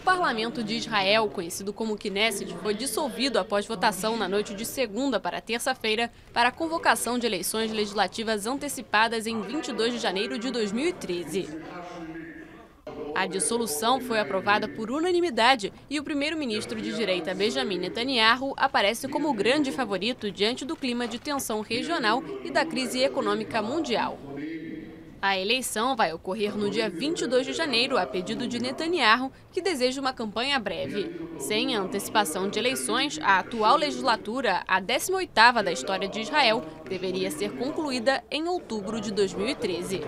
parlamento de Israel, conhecido como Knesset, foi dissolvido após votação na noite de segunda para terça-feira para a convocação de eleições legislativas antecipadas em 22 de janeiro de 2013. A dissolução foi aprovada por unanimidade e o primeiro-ministro de direita Benjamin Netanyahu aparece como o grande favorito diante do clima de tensão regional e da crise econômica mundial. A eleição vai ocorrer no dia 22 de janeiro, a pedido de Netanyahu, que deseja uma campanha breve. Sem antecipação de eleições, a atual legislatura, a 18ª da história de Israel, deveria ser concluída em outubro de 2013.